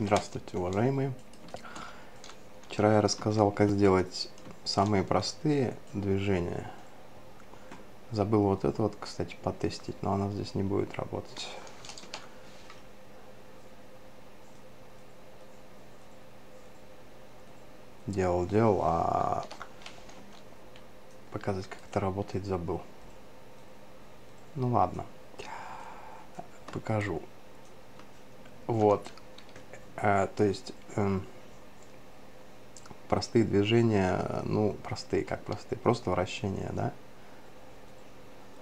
Здравствуйте, уважаемые. Вчера я рассказал, как сделать самые простые движения. Забыл вот это вот, кстати, потестить, но она здесь не будет работать. Делал, делал, а показать, как это работает, забыл. Ну ладно, покажу. Вот, а, то есть э, простые движения, ну простые, как простые, просто вращения, да?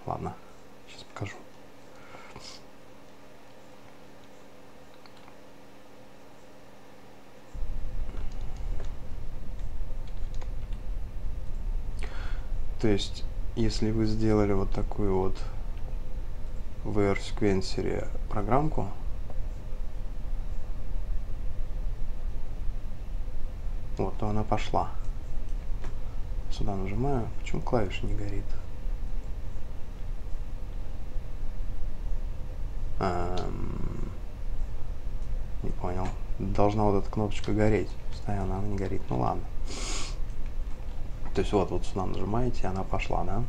Ладно, сейчас покажу. То есть, если вы сделали вот такую вот в AirSequencer программку, Вот, то она пошла. Сюда нажимаю. Почему клавиша не горит? Эм, не понял. Должна вот эта кнопочка гореть. Постоянно она не горит. Ну ладно. То есть вот, вот сюда нажимаете, она пошла, да?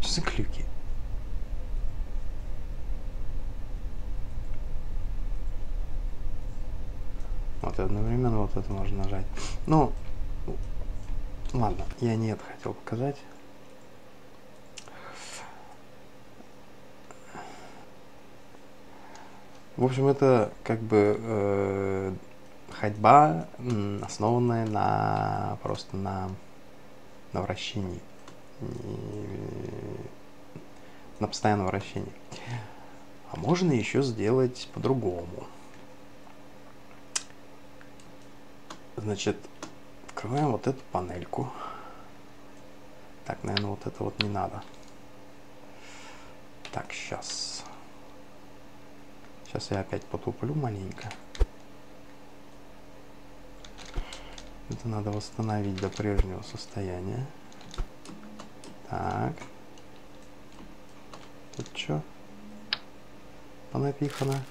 Что за клюки? Вот одновременно вот это можно нажать. Ну, ладно, я не это хотел показать. В общем, это как бы э, ходьба, основанная на просто на, на вращении. На постоянном вращении. А можно еще сделать по-другому. Значит, открываем вот эту панельку. Так, наверное, вот это вот не надо. Так, сейчас. Сейчас я опять потуплю маленько. Это надо восстановить до прежнего состояния. Так. Тут что? Понапихано.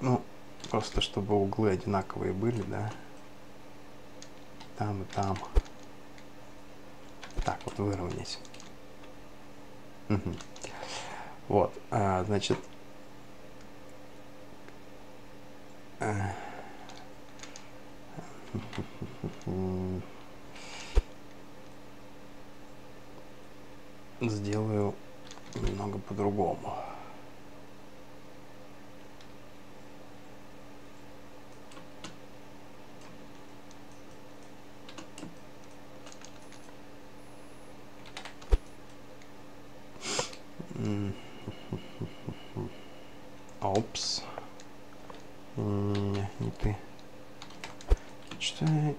Ну, просто чтобы углы одинаковые были, да. Там и там. Так, вот выровнять. Угу. Вот, а, значит, а, сделаю немного по-другому. Опс. Не, не ты. Что я...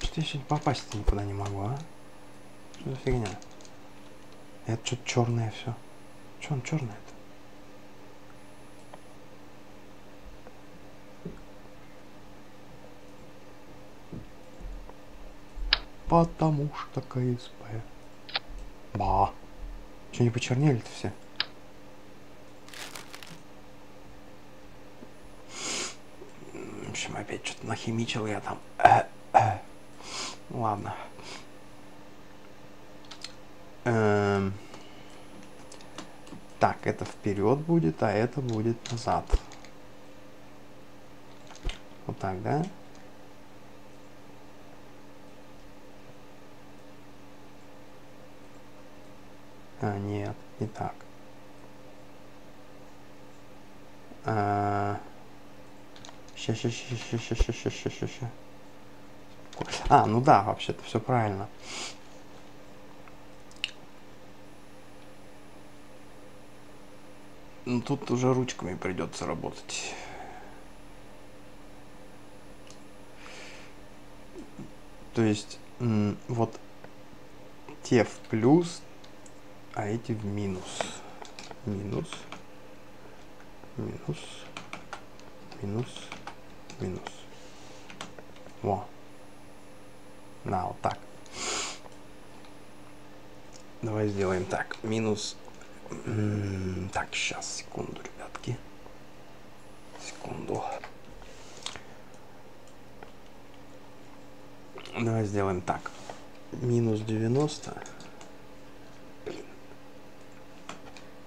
Что я сегодня попасть никуда не могу, а? Что за фигня? Это что-то черное все. Что он черное-то? Потому что КСП. Ба. Что не почернели-то все? В общем, опять что-то нахимичил я там. Ладно. Эм... Так, это вперед будет, а это будет назад. Вот так, да? А, нет, не так. А, ща, ща, ща, ща, ща, ща, ща, ща. А, ну да, вообще-то все правильно. Ну тут уже ручками придется работать. То есть вот те в плюс, а эти в минус. Минус, минус, минус, минус. Во. На, вот так. Давай сделаем так. Минус... Так, сейчас, секунду, ребятки. Секунду. Давай сделаем так. Минус 90.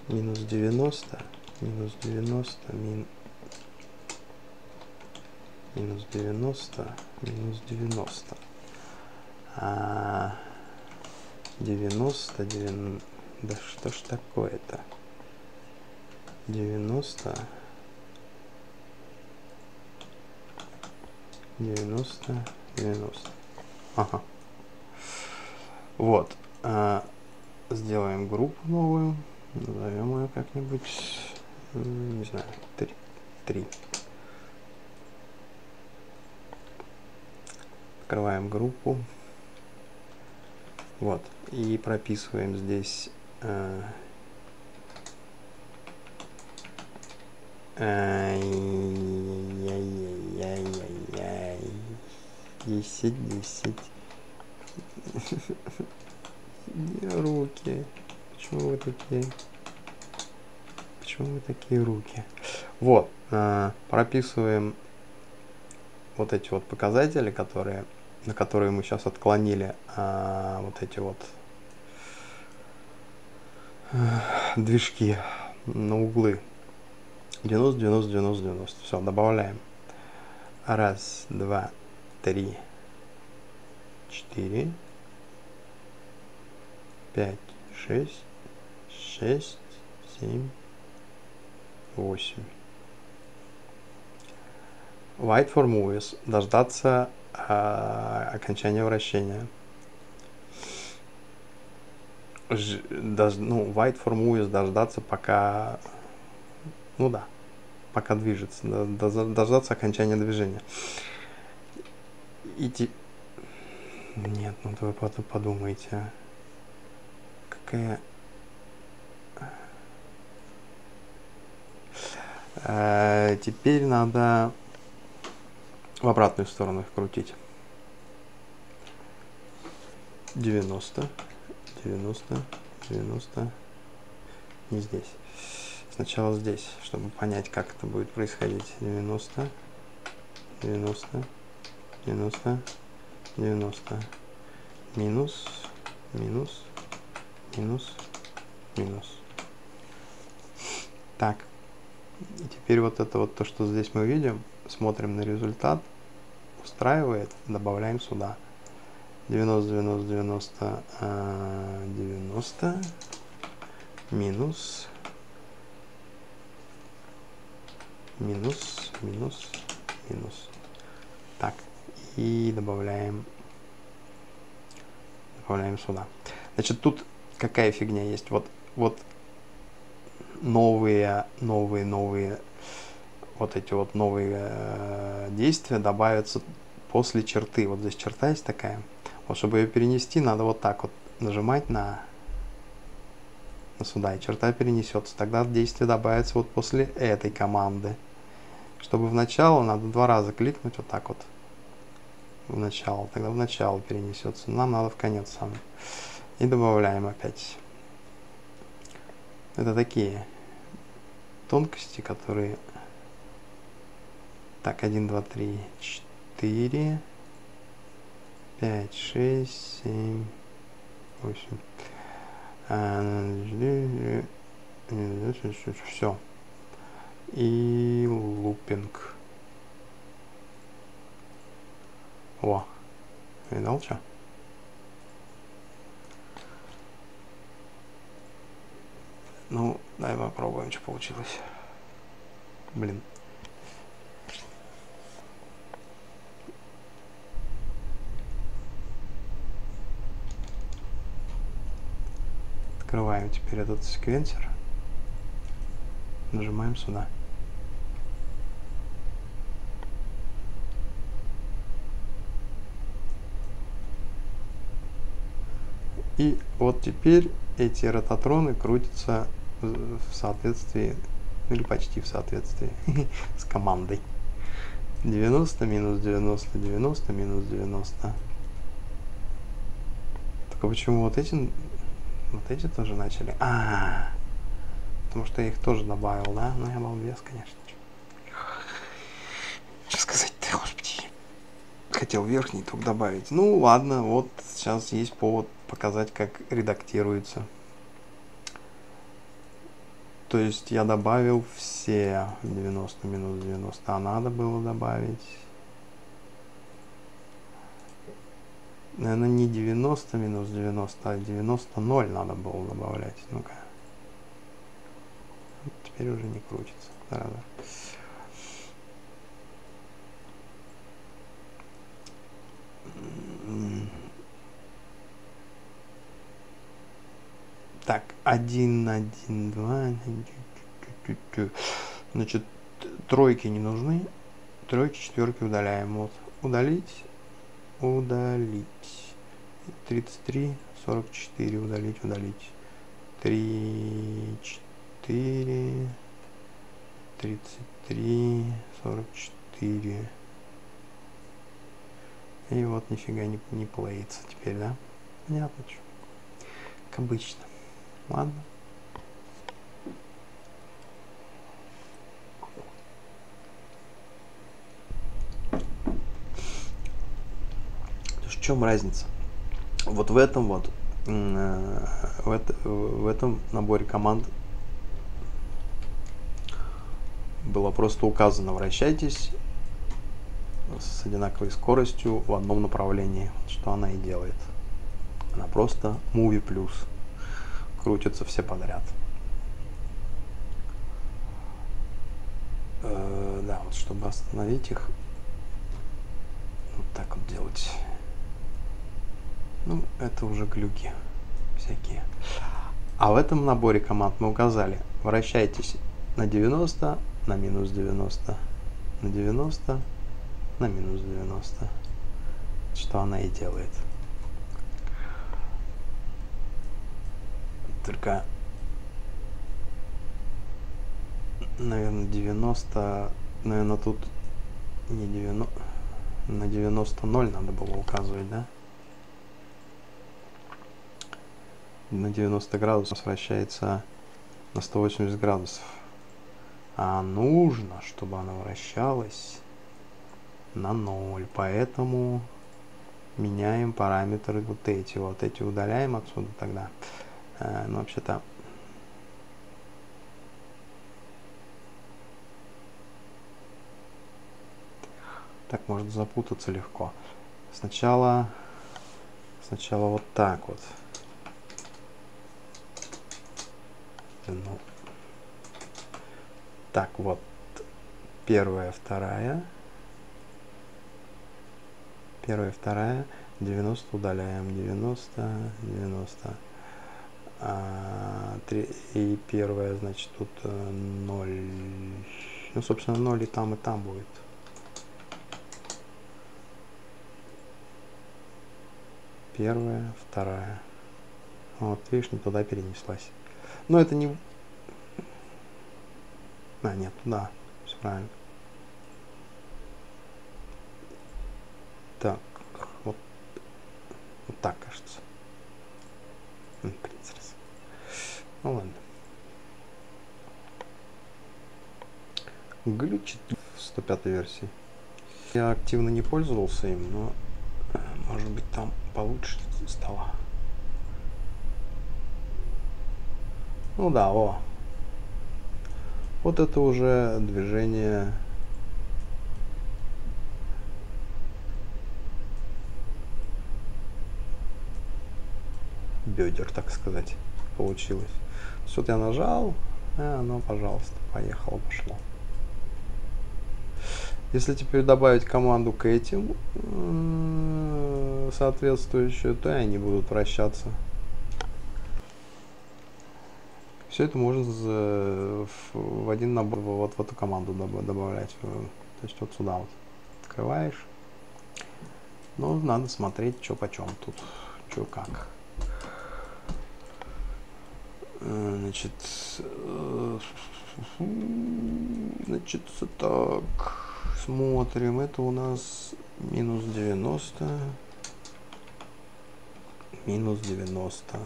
Минус 90. Минус 90. Мин... Минус 90. Минус 90. А... 90, 90... Да что ж такое-то? 90... 90, 90. Ага. Вот. А, сделаем группу новую. Назовем ее как-нибудь, не знаю, 3. 3. Открываем группу. Вот. И прописываем здесь Ай-яй-яй-яй-яй. Десять, десять. Руки. Почему вы такие? Почему вы такие руки? Вот. Э, прописываем вот эти вот показатели, которые, на которые мы сейчас отклонили э, вот эти вот движки на углы 90, 90, 90, 90. Все, добавляем. Раз, два, три, четыре, пять, шесть, шесть, семь, восемь. Wait for movies. Дождаться э, окончания вращения. Дож, ну, for movies дождаться пока ну да, пока движется, дождаться окончания движения. И те... Нет, ну вы потом подумайте, какая... А, теперь надо в обратную сторону их крутить. 90, 90, 90, не здесь. Сначала здесь, чтобы понять, как это будет происходить. 90, 90, 90, 90. Минус, минус, минус, минус. Так. И теперь вот это вот то, что здесь мы видим, смотрим на результат, устраивает, добавляем сюда. 90, 90, 90, 90, минус минус, минус, минус. Так, и добавляем, добавляем сюда. Значит, тут какая фигня есть? Вот, вот новые, новые, новые, вот эти вот новые э, действия добавятся после черты. Вот здесь черта есть такая. Вот чтобы ее перенести, надо вот так вот нажимать на, на сюда, и черта перенесется. Тогда действие добавится вот после этой команды. Чтобы в начало, надо два раза кликнуть вот так вот. В начало. Тогда в начало перенесется. Нам надо в конец сам. И добавляем опять. Это такие тонкости, которые... Так, 1, 2, 3, 4, 5, 6, 7, 8. Все и лупинг. О, видал что? Ну, давай попробуем, что получилось. Блин. Открываем теперь этот секвенсор. Нажимаем сюда. И вот теперь эти ротатроны крутятся в соответствии, или почти в соответствии с командой. 90 минус 90, 90 минус 90. Только почему вот эти, вот эти тоже начали? А, -а, -а потому что я их тоже добавил, да? Ну я балбес, конечно. Что сказать-то, господи. Хотел верхний только добавить. Ну ладно, вот сейчас есть повод показать, как редактируется. То есть я добавил все 90 минус 90, а надо было добавить... Наверное, не 90 минус 90, а 90 0 надо было добавлять. Ну-ка. Теперь уже не крутится. Да. Так, один, один, два. Значит, тройки не нужны. Тройки, четверки удаляем. Вот. Удалить. Удалить. 33, 44. Удалить, удалить. 3, 4, 33, 44. И вот нифига не, не плеится теперь, да? Понятно, что. Как обычно. Ладно. В чем разница? Вот в этом вот, э, в, это, в этом наборе команд было просто указано вращайтесь с одинаковой скоростью в одном направлении, что она и делает. Она просто movie плюс крутятся все подряд. Э, да, вот чтобы остановить их, вот так вот делать. Ну, это уже глюки всякие. А в этом наборе команд мы указали, вращайтесь на 90, на минус 90, на 90, на минус 90. Что она и делает. только, наверное, 90, наверное, тут не 90, на 90 0 надо было указывать, да? На 90 градусов вращается на 180 градусов. А нужно, чтобы она вращалась на 0. Поэтому меняем параметры вот эти. Вот эти удаляем отсюда тогда. Э, ну, вообще-то... Так может запутаться легко. Сначала... Сначала вот так вот. Ну, так вот. Первая, вторая. Первая, вторая. 90 удаляем. 90, 90. А, и первое, значит, тут 0. Э, ну, собственно, 0 и там, и там будет. Первая, вторая. Вот, видишь, не туда перенеслась. Но это не... А, нет, туда. Все правильно. Так, вот, вот так, кажется. Принц ну ладно. Глючит в 105 версии. Я активно не пользовался им, но может быть там получше стало. Ну да, о. Вот это уже движение бедер, так сказать, получилось. Что я нажал, э, оно, пожалуйста, поехало, пошло. Если теперь добавить команду к этим соответствующую, то и они будут вращаться. Все это можно в один набор вот в эту команду добавлять. То есть вот сюда вот открываешь. Но надо смотреть, что почем тут, что как. Э, значит, э, значит, так, смотрим. Это у нас минус 90. Минус 90.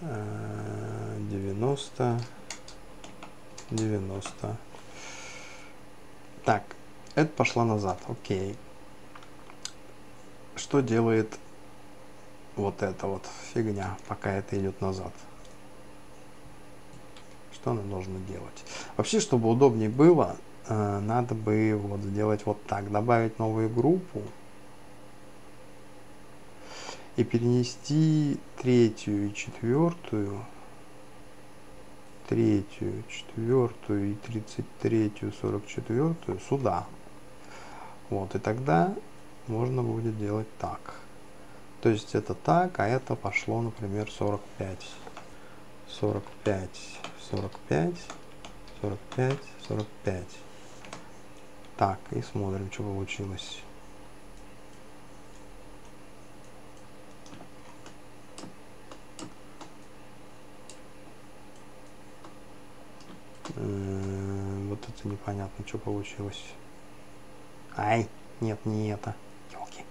90. 90. Так, это пошла назад. Окей. Что делает вот эта вот фигня, пока это идет назад? Что она должна делать? Вообще, чтобы удобнее было, э, надо бы вот сделать вот так. Добавить новую группу и перенести третью и четвертую третью, четвертую и тридцать третью, сорок четвертую сюда. Вот, и тогда можно будет делать так. То есть это так, а это пошло, например, 45. 45, 45, 45, 45. Так, и смотрим, что получилось. Вот это непонятно, что получилось. Ай, нет, не это. Елки.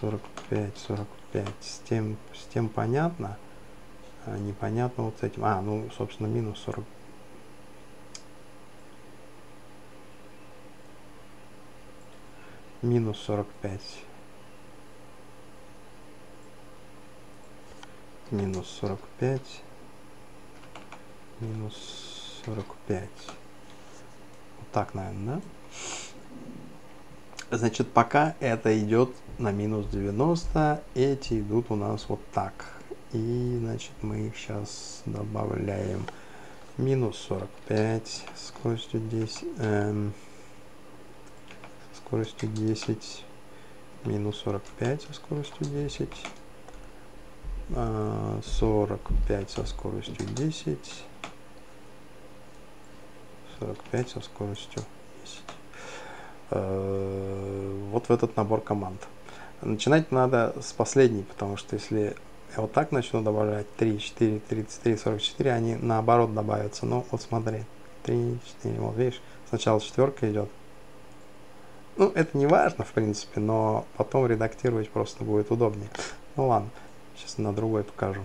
45, 45. С тем, с тем понятно. А непонятно вот с этим. А, ну, собственно, минус 40. Минус 45. Минус 45 минус 45. Вот так, наверное, да? Значит, пока это идет на минус 90, эти идут у нас вот так. И, значит, мы их сейчас добавляем. Минус 45 скоростью 10. Эм, скоростью 10. Минус 45 со скоростью 10. 45 со скоростью 10 45 со скоростью 10. Э, вот в этот набор команд. Начинать надо с последней, потому что если я вот так начну добавлять 3, 4, 33, 44, они наоборот добавятся. Ну, вот смотри, 3, 4, вот видишь, сначала четверка идет. Ну, это не важно, в принципе, но потом редактировать просто будет удобнее. Ну ладно, сейчас на другой покажу.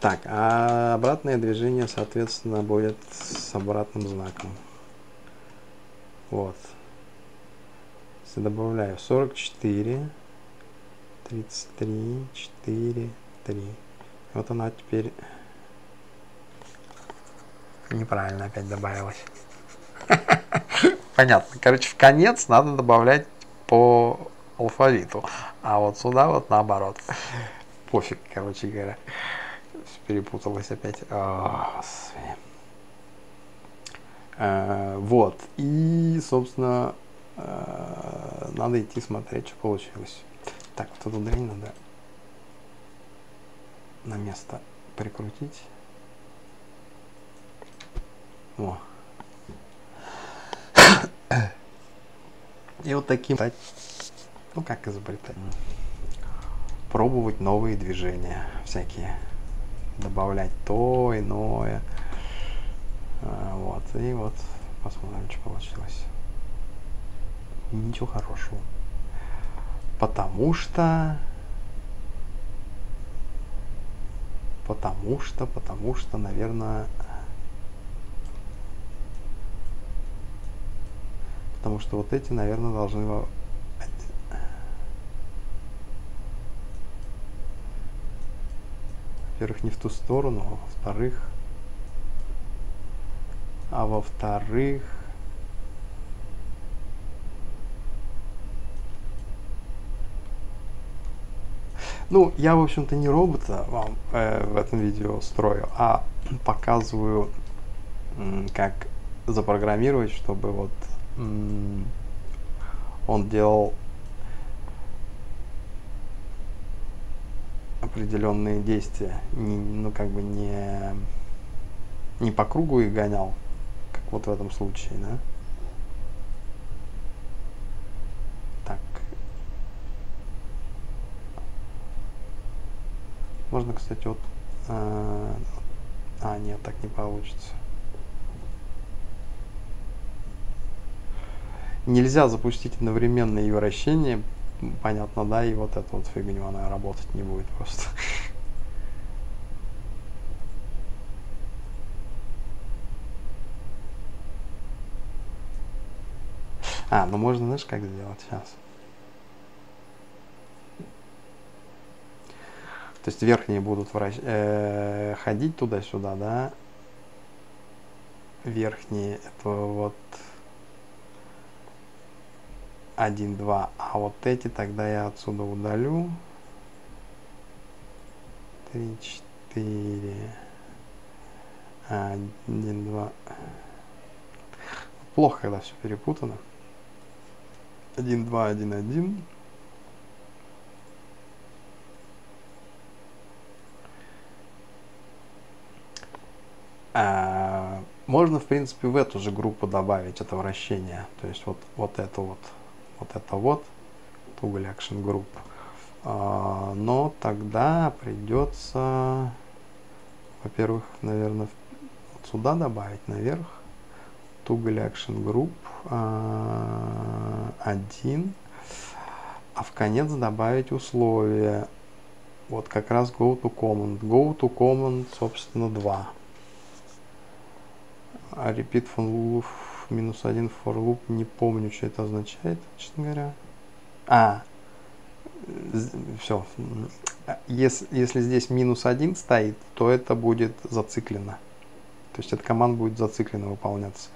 Так, а обратное движение, соответственно, будет с обратным знаком. Вот. Если добавляю 44, 33, 4, 3. Вот она теперь неправильно опять добавилась. Понятно. Короче, в конец надо добавлять по алфавиту. А вот сюда вот наоборот. Пофиг, короче говоря перепуталась опять. А, а, вот. И, собственно, а, надо идти смотреть, что получилось. Так, вот эту дрянь надо на место прикрутить. О. И вот таким, ну как изобретать, пробовать новые движения всякие добавлять то, иное. А, вот, и вот посмотрим, что получилось. Ничего хорошего. Потому что... Потому что, потому что, наверное... Потому что вот эти, наверное, должны во-первых, не в ту сторону, а во-вторых, а во-вторых, Ну, я, в общем-то, не робота вам э, в этом видео строю, а показываю, как запрограммировать, чтобы вот он делал определенные действия, не, ну как бы не, не по кругу их гонял, как вот в этом случае, да. Так. Можно, кстати, вот... Э, а, нет, так не получится. Нельзя запустить одновременно и вращение понятно, да, и вот эту вот фигню, она работать не будет просто. А, ну можно, знаешь, как сделать сейчас? То есть верхние будут вращ... э, ходить туда-сюда, да? Верхние это вот 1, 2. А вот эти тогда я отсюда удалю. 3, 4. 1, 2. Плохо, когда все перепутано. 1, 2, 1, 1. А, можно, в принципе, в эту же группу добавить это вращение. То есть вот, вот это вот, вот это вот, Toggle Action Group. А, но тогда придется, во-первых, наверное, вот сюда добавить наверх. Toggle Action Group а, 1. А в конец добавить условие. Вот как раз go to command. Go to command, собственно, 2 а repeat loop минус один for loop, не помню, что это означает, честно говоря. А, все. Если, если здесь минус один стоит, то это будет зациклено. То есть эта команда будет зацикленно выполняться.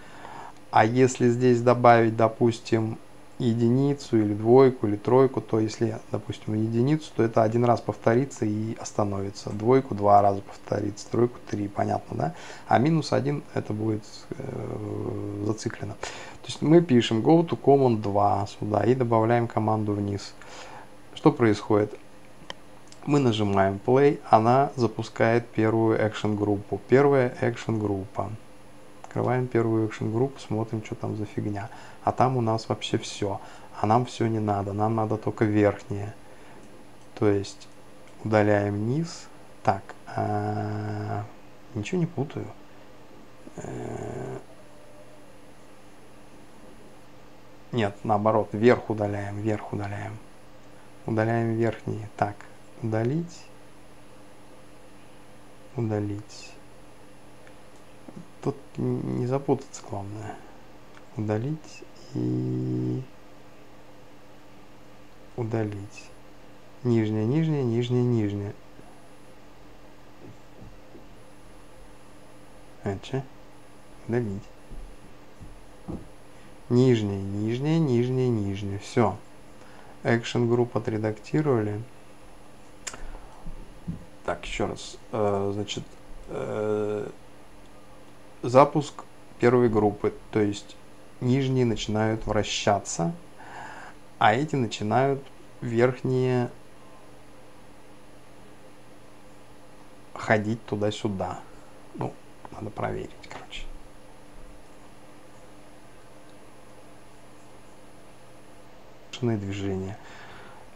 А если здесь добавить, допустим, единицу или двойку или тройку, то если, допустим, единицу, то это один раз повторится и остановится. Двойку два раза повторится, тройку три, понятно, да? А минус один это будет э, зациклено. То есть мы пишем go to command 2 сюда и добавляем команду вниз. Что происходит? Мы нажимаем play, она запускает первую action группу. Первая action группа. Открываем первую action группу, смотрим, что там за фигня а там у нас вообще все. А нам все не надо, нам надо только верхнее. То есть удаляем низ. Так, а, ничего не путаю. Э, нет, наоборот, вверх удаляем, вверх удаляем. Удаляем верхние. Так, удалить. Удалить. Тут не запутаться главное. Удалить и удалить. Нижняя, нижняя, нижняя, нижняя. Это удалить. Нижняя, нижняя, нижняя, нижняя. Все. Action Group отредактировали. Так, еще раз. Э, значит, э, запуск первой группы. То есть нижние начинают вращаться, а эти начинают верхние ходить туда-сюда. Ну, надо проверить, короче. движения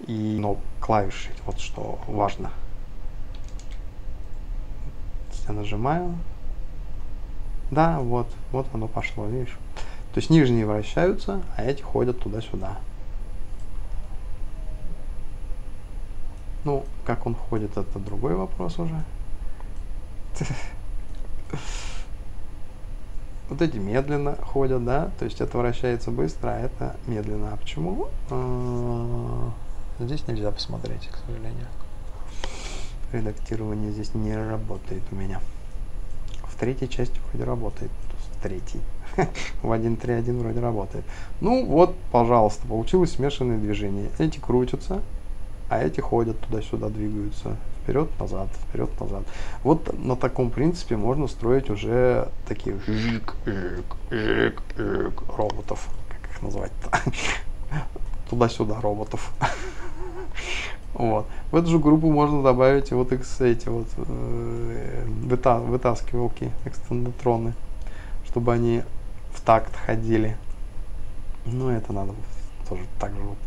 и но клавиши, вот что важно. Я нажимаю. Да, вот, вот оно пошло, видишь. То есть нижние вращаются, а эти ходят туда-сюда. Ну, как он ходит, это другой вопрос уже. Вот эти медленно ходят, да, то есть это вращается быстро, а это медленно. А почему? А, здесь нельзя посмотреть, к сожалению. Редактирование здесь не работает у меня. В третьей части вроде работает. В третьей. в 1.3.1 вроде работает. Ну вот, пожалуйста, получилось смешанное движение. Эти крутятся, а эти ходят туда-сюда, двигаются. Вперед-назад, вперед-назад. Вот на таком принципе можно строить уже такие жик, жик, жик, жик роботов. Как их назвать-то? Туда-сюда роботов. Вот. В эту же группу можно добавить вот эти вот э, выта вытаскивалки, экстендотроны, чтобы они в такт ходили. Ну, это надо тоже так же вот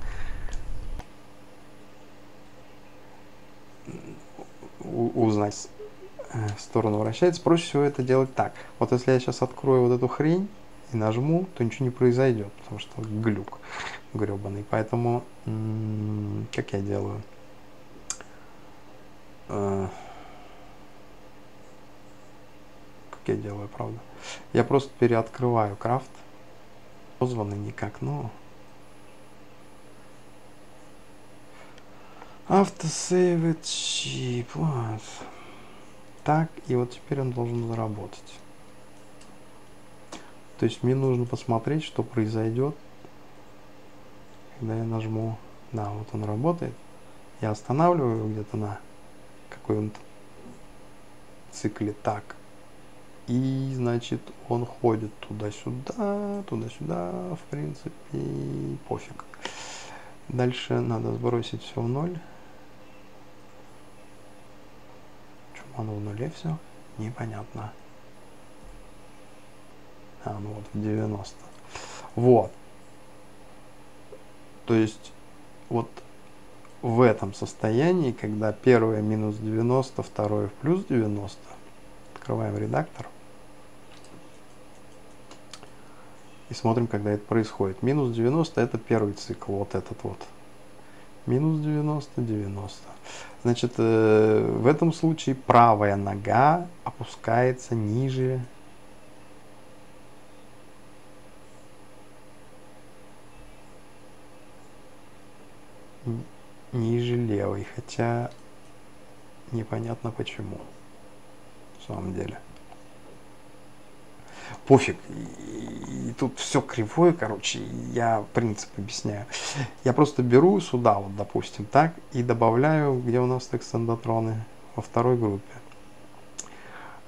узнать э, сторону вращается. Проще всего это делать так. Вот если я сейчас открою вот эту хрень и нажму, то ничего не произойдет, потому что глюк гребаный. Поэтому, как я делаю? Э, как я делаю, правда? Я просто переоткрываю крафт. Позваны никак, но... Автосейв чип. Так, и вот теперь он должен заработать. То есть мне нужно посмотреть, что произойдет, когда я нажму. Да, вот он работает. Я останавливаю где-то на каком-то цикле так. И, значит, он ходит туда-сюда, туда-сюда, в принципе, пофиг. Дальше надо сбросить все в ноль. Оно в нуле все? Непонятно. А, ну вот в 90. Вот. То есть вот в этом состоянии, когда первое минус 90, второе плюс 90, открываем редактор и смотрим, когда это происходит. Минус 90 это первый цикл, вот этот вот. Минус 90, 90. Значит, э, в этом случае правая нога опускается ниже ниже левой, хотя непонятно почему, в самом деле. Пофиг, и, тут все кривое, короче, я принцип объясняю. Я просто беру сюда, вот, допустим, так, и добавляю, где у нас экстендатроны, во второй группе.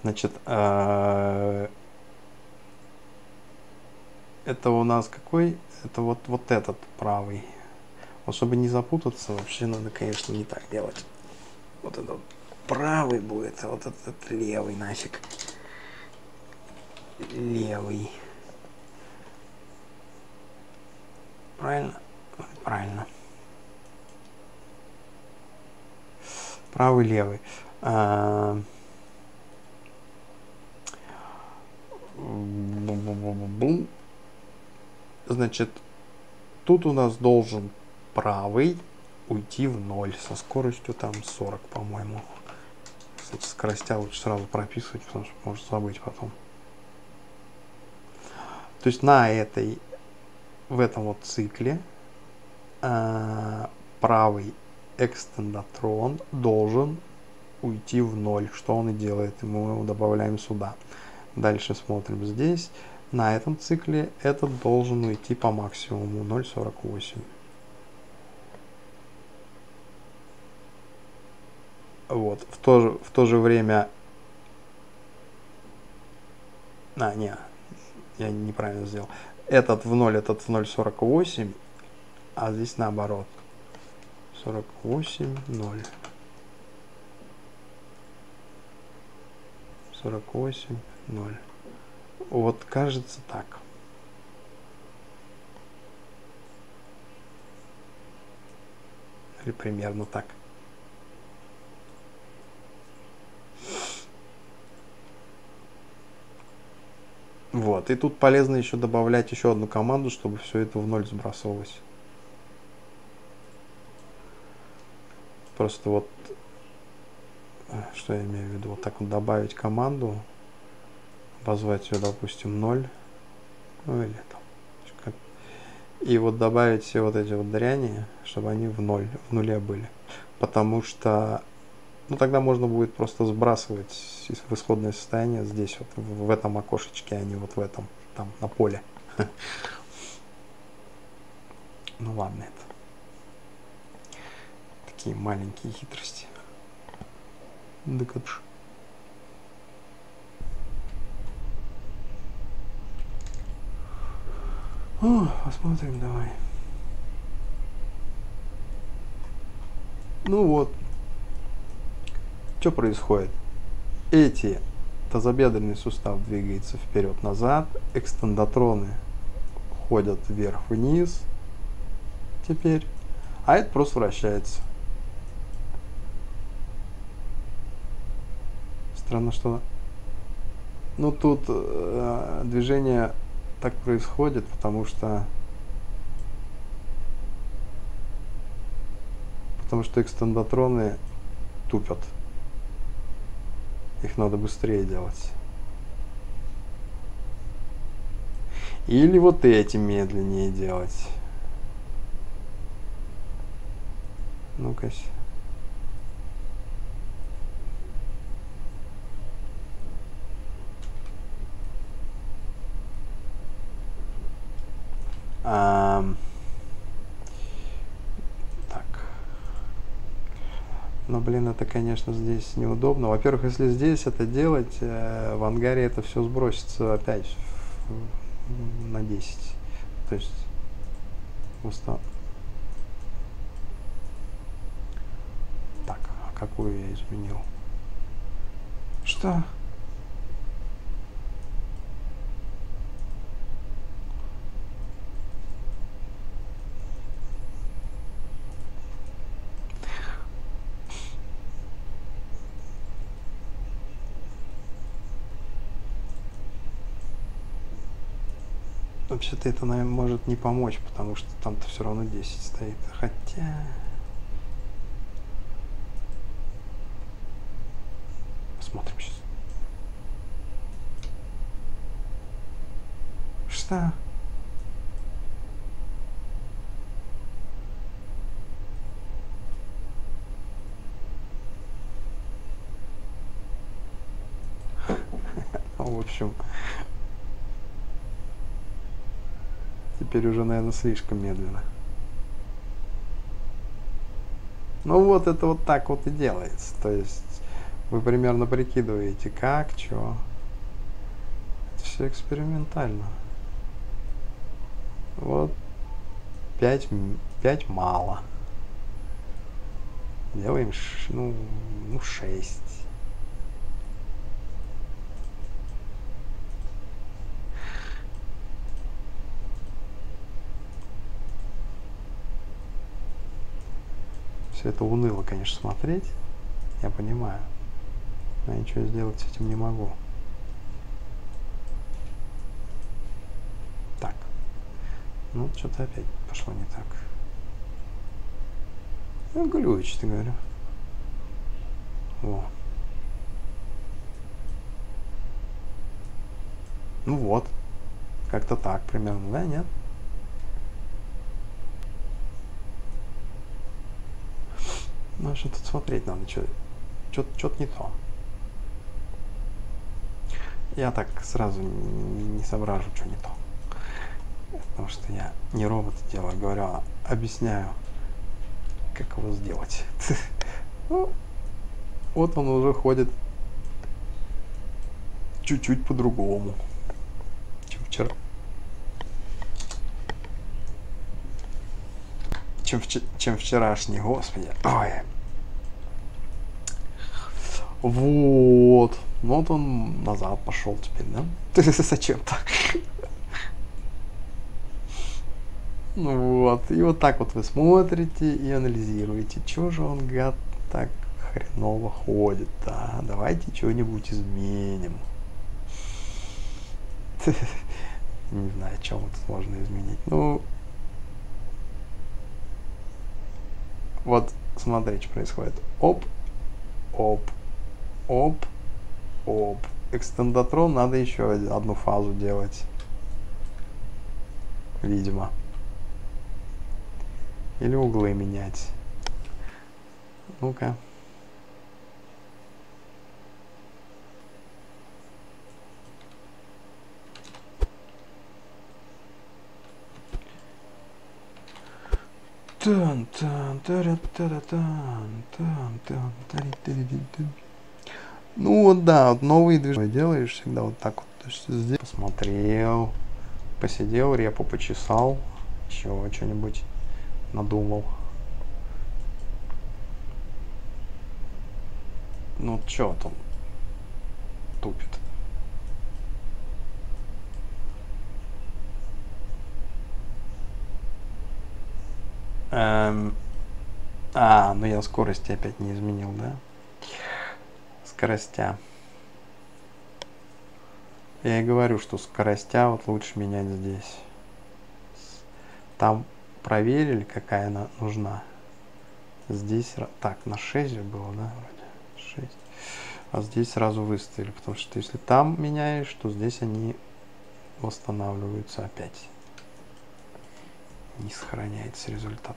Значит, э, это у нас какой? Это вот, вот этот правый чтобы не запутаться, вообще надо, конечно, не так делать. Вот этот правый будет, а вот этот левый нафиг. Левый. Правильно? Правильно. Правый, левый. А... Значит, тут у нас должен правый уйти в ноль со скоростью там 40, по-моему. Кстати, скоростя лучше сразу прописывать, потому что может забыть потом. То есть на этой, в этом вот цикле э, правый экстендатрон должен уйти в ноль, что он и делает, мы его добавляем сюда. Дальше смотрим здесь. На этом цикле этот должен уйти по максимуму 0.48. Вот. В то же, в то же время... А, не, я неправильно сделал. Этот в 0, этот в 0,48, а здесь наоборот. 48, 0. 48, 0. Вот кажется так. Или примерно так. Вот, и тут полезно еще добавлять еще одну команду, чтобы все это в ноль сбрасывалось. Просто вот, что я имею в виду, вот так вот добавить команду, обозвать ее, допустим, 0, ну или там, и вот добавить все вот эти вот дряни, чтобы они в ноль, в нуле были. Потому что ну тогда можно будет просто сбрасывать в исходное состояние здесь вот в, этом окошечке, а не вот в этом там на поле. Ну ладно это. Такие маленькие хитрости. Да посмотрим давай. Ну вот, что происходит? Эти тазобедренный сустав двигается вперед-назад, экстендатроны ходят вверх-вниз теперь, а это просто вращается. Странно, что... Ну, тут э, движение так происходит, потому что потому что экстендатроны тупят. Их надо быстрее делать. Или вот эти медленнее делать. Ну-ка. Но, блин, это, конечно, здесь неудобно. Во-первых, если здесь это делать, э, в ангаре это все сбросится опять на 10. То есть устал. Так, а какую я изменил? Что? Вообще-то это, наверное, может не помочь, потому что там-то все равно 10 стоит. Хотя... Посмотрим сейчас. Что? В общем, теперь уже, наверное, слишком медленно. Ну вот это вот так вот и делается. То есть вы примерно прикидываете, как, что. Это все экспериментально. Вот 5, 5 мало. Делаем, ну, ну 6. Все это уныло, конечно, смотреть. Я понимаю. Но я ничего сделать с этим не могу. Так. Ну, что-то опять пошло не так. Ну, глючит, говорю. Во. Ну вот. Как-то так примерно, да, нет? Что тут смотреть надо, что-то не то. Я так сразу не, не соображу, что не то. Потому что я не робот делаю, говорю, а объясняю, как его сделать. Ну, вот он уже ходит чуть-чуть по-другому, чем вчера. Чем, чем вчерашний, господи. Ой, вот. Ну вот он назад пошел теперь, да? Зачем-то. Ну вот. И вот так вот вы смотрите и анализируете, что же он, гад, так хреново ходит, да? Давайте что-нибудь изменим. Не знаю, чем тут можно изменить. Ну, вот смотрите, что происходит. Оп, оп, Оп, оп. Экстендатрон надо еще одну фазу делать. Видимо. Или углы менять. Ну-ка. Тан тан тан тан ну вот да, вот новые движения делаешь всегда вот так вот. То есть здесь посмотрел, посидел, репу почесал, еще что-нибудь надумал. Ну чё там тупит? Эм... А, ну я скорости опять не изменил, да? Скоростя. Я и говорю, что скоростя вот лучше менять здесь. Там проверили, какая она нужна. Здесь, так, на 6 же было, да, вроде? 6. А здесь сразу выставили, потому что если там меняешь, то здесь они восстанавливаются опять. Не сохраняется результат.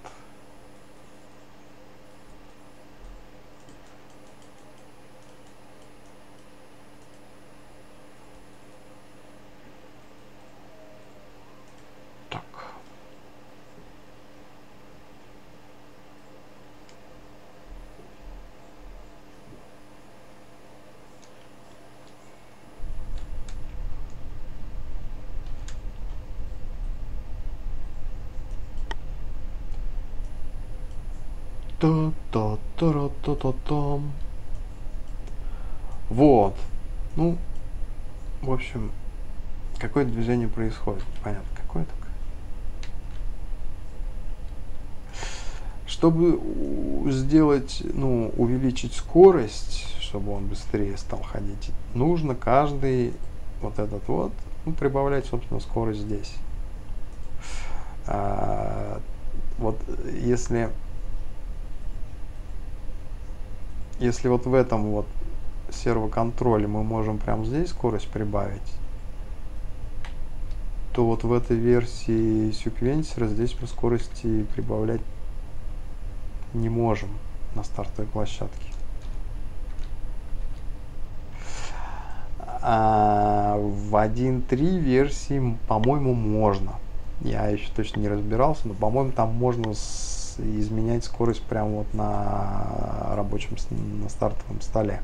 та та та та та та Вот. Ну, в общем, какое движение происходит? Понятно, какое такое. Чтобы сделать, ну, увеличить скорость, чтобы он быстрее стал ходить, нужно каждый вот этот вот, ну, прибавлять, собственно, скорость здесь. А, вот если если вот в этом вот сервоконтроле мы можем прямо здесь скорость прибавить, то вот в этой версии секвенсера здесь мы скорости прибавлять не можем на стартовой площадке. А в 1.3 версии, по-моему, можно. Я еще точно не разбирался, но, по-моему, там можно изменять скорость прямо вот на рабочем, на стартовом столе.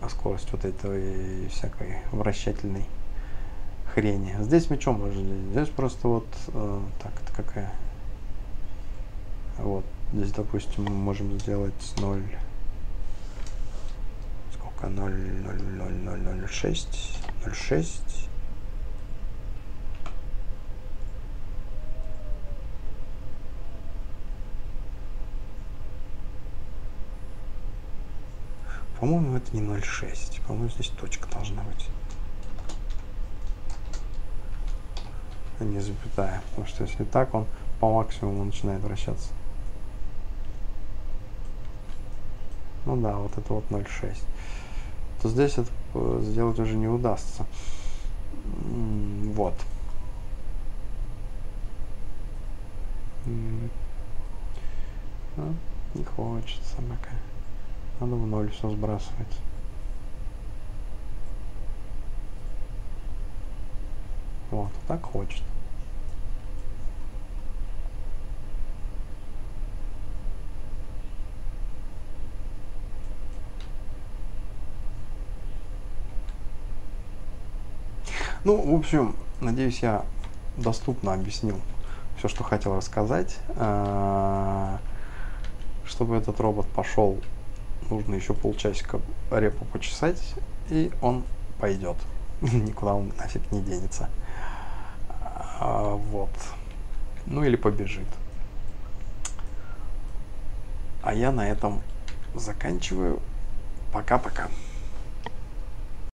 А скорость вот этой всякой вращательной хрени. Здесь мы что можем Здесь просто вот, э, так, это какая? Вот, здесь, допустим, мы можем сделать 0, сколько, 0, 0, 0, 0, 0, 6, 0, 6, По-моему, это не 0,6. По-моему, здесь точка должна быть. А не запятая. Потому что если так, он по максимуму начинает вращаться. Ну да, вот это вот 0,6. То здесь это э, сделать уже не удастся. Вот. Ну, не хочется пока. Надо в ноль все сбрасывать. Вот, так хочет. Ну, в общем, надеюсь, я доступно объяснил все, что хотел рассказать. А, чтобы этот робот пошел нужно еще полчасика репу почесать, и он пойдет. Никуда он нафиг не денется. А, вот. Ну или побежит. А я на этом заканчиваю. Пока-пока.